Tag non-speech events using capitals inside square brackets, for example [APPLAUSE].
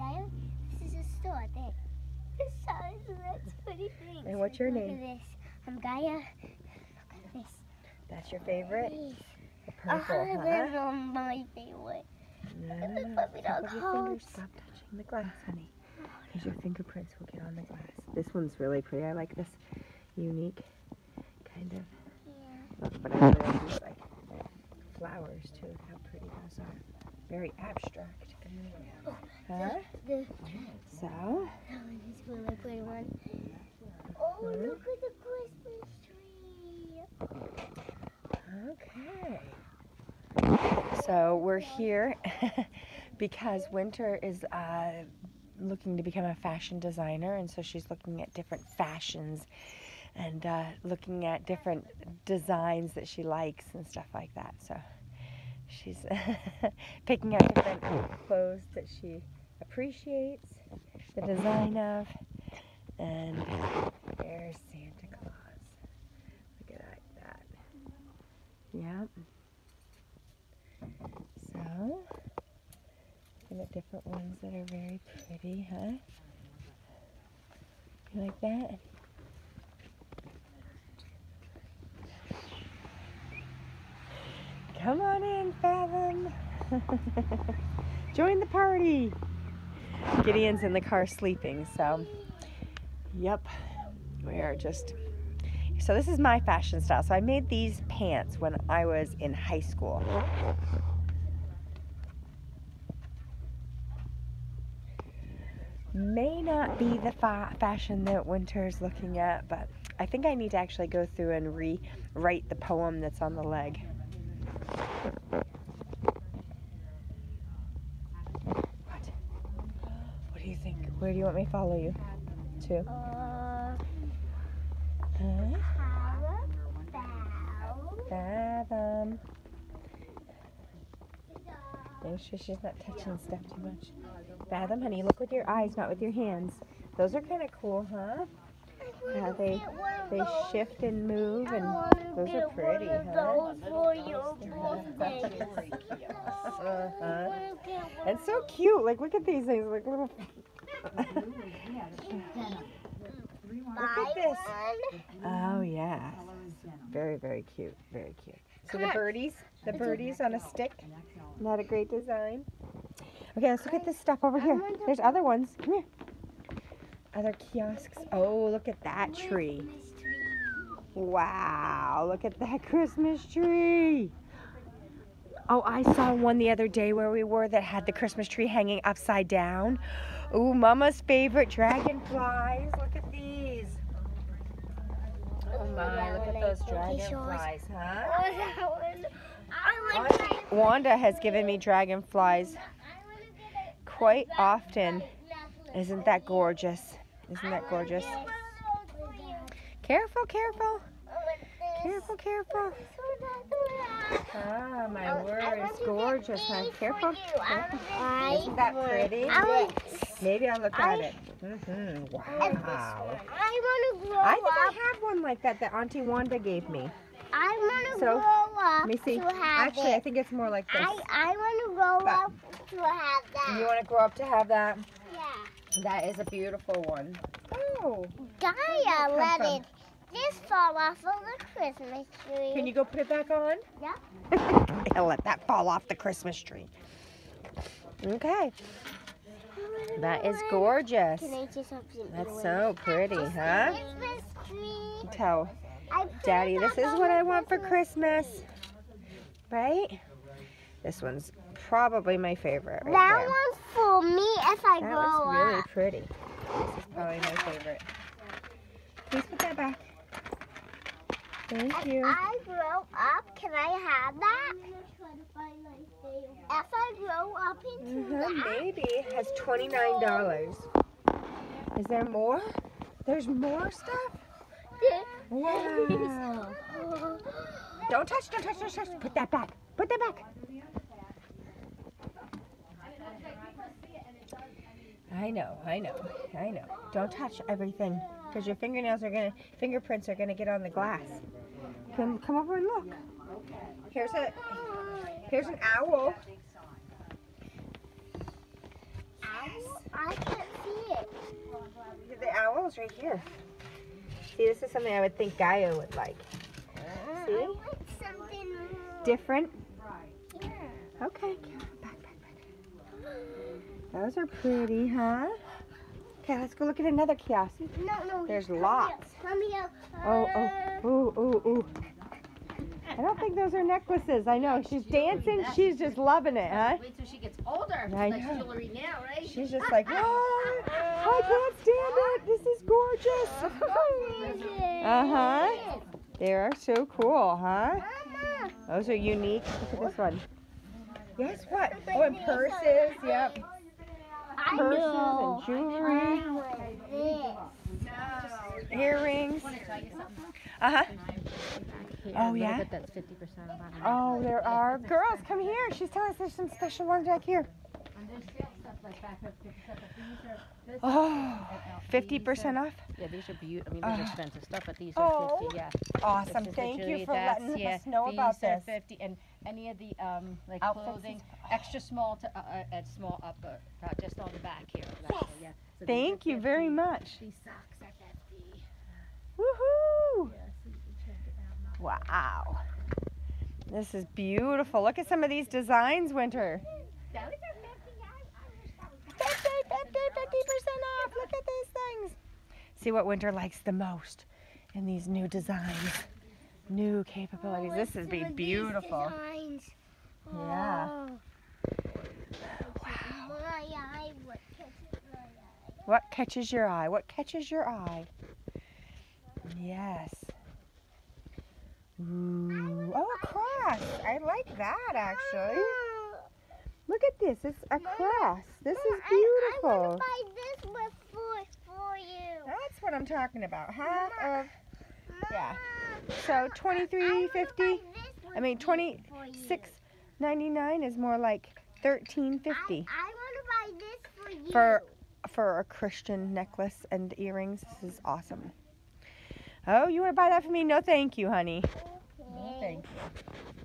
Gaia, this is a store there. This size and that's pretty things. And what's your Look name? at this. I'm Gaia. Look at this. That's your favorite? The purple, oh, huh? that's my favorite. No, the no, puppy dog with your Stop touching the glass, honey. Because your fingerprints will get on the glass. This one's really pretty. I like this unique kind of Yeah. look, but I really these like flowers too. Look how pretty those are. Very abstract. Huh? The, So, oh, this really pretty one. Oh, look at the Christmas tree. okay. So we're here [LAUGHS] because Winter is uh, looking to become a fashion designer, and so she's looking at different fashions and uh, looking at different designs that she likes and stuff like that. So she's [LAUGHS] picking out different clothes that she appreciates the design of, and there's Santa Claus. Look at that. Yep. So, looking at different ones that are very pretty, huh? You like that? Come on in, Fathom. [LAUGHS] Join the party. Gideon's in the car sleeping, so yep, we are just. So this is my fashion style. So I made these pants when I was in high school. May not be the fa- fashion that Winter's looking at, but I think I need to actually go through and rewrite the poem that's on the leg. What? What do you think? Where do you want me to follow you? To? Uh, Huh? how about Fathom. Make sure she's not touching stuff too much. Fathom, honey, look with your eyes, not with your hands. Those are kind of cool, huh? How they they shift and move, and those are pretty, huh? for your birthday. Uh-huh. And so cute. Like, look at these things, like little. [LAUGHS] Look at this. Oh yeah, very very cute, very cute. So the birdies, the birdies on a stick. Not a great design. Okay, let's look at this stuff over here. There's other ones. Come here. Other kiosks. Oh, look at that tree. Wow, look at that [LAUGHS] Christmas tree. Oh, I saw one the other day where we were that had the Christmas tree hanging upside down. Ooh, Mama's favorite dragonflies. Look at these. Oh my, look at those dragonflies, huh? Oh, that one. I want to Wanda- Wanda has given me dragonflies quite often. Isn't that gorgeous? Isn't that gorgeous? Careful, careful, careful, careful. Ah, my word, it's gorgeous, huh? Careful. careful. Isn't that pretty? Maybe I'll look at it. hmm Wow. I want to grow up. I think I have one like that that Auntie Wanda gave me. I want to So, grow up Let me see. to have Actually, I think it's more like this. I, I want to grow But- up to have that. You want to grow up to have that? Yeah. That is a beautiful one. Oh. Gaia let from? it this fall off of the Christmas tree. Can you go put it back on? [LAUGHS] Yeah. I'll let that fall off the Christmas tree. Okay. That is gorgeous. Can I just That's so pretty, huh? Christmas tree. Tell Daddy, this is what I want for Christmas- Christmas. Right? This one's probably my favorite right that there. one's for me if I That grow was really up. pretty. This is probably my favorite. Please put that back. Thank If you. I grow up, can I have that? If I grow up into Mhm, that, Baby has $29. Is there more? There's more stuff? Wow. Don't touch, don't touch, don't touch. Put that back. Put that back. I know, I know, I know. Don't touch everything because your fingernails are gonna, fingerprints are gonna get on the glass. Come, come over and look. Here's a, here's an owl. owl, I can't see it. The owl's right here. See, this is something I would think Gaia would like. See? I want something more. Different. Yeah. Okay. Those are pretty, huh? Okay, let's go look at another kiosk. No, no. There's come lots. Here. Come here. Oh, oh, ooh, ooh, ooh. I don't think those are necklaces. I know. She's dancing. She's just loving it, huh? Wait till she gets older. I like know. jewelry now, right? She's just like, oh, I can't stand it. This is gorgeous. uh huh. They are so cool, huh? Those are unique. Look at this one. Guess what? Oh, and purses. Yep. I Purses and jewelry. I want. Earrings. want to tell you something? Uh huh. Oh, yeah? that's 50% off. Oh, there are. Girls, come here. She's telling us there's some special ones back here. Oh, 50% off? Yeah, these are beautiful. I mean, these are Oh. expensive stuff, but these are Oh, 50, yeah. Awesome. This is the Thank you for that's- letting yeah, us know these about are this. 50, and any of the, um, like Outfits clothing, is- extra small to, uh, uh, small up, uh, just on the back here. That's it, yeah. So Thank you very much. These socks are 50. Woohoo! Yeah, so you can check it out. Wow. This is beautiful. Look at some of these designs, Winter. Those are 50, I- I wish that was- 50, 50, 50% off. Look at these things. See what Winter likes the most in these new designs, new capabilities. This is be oh, Some of these beautiful. Yeah. Oh. Wow. My eye, what catches? What catches your eye? What catches your eye? Yes. Ooh. Oh, a cross. I like that actually. Oh. Look at this. It's a cross. This is Mama, I, I beautiful. want to buy this one for, for you. That's what I'm talking about. Half of yeah. So I 23 wanna 50 buy this I mean for 26 you. 99 is more like 13.50. I, I want to buy this for you. For- for a Christian necklace and earrings. This is awesome. Oh, you want to buy that for me? No, thank you, honey. Okay. Thank you.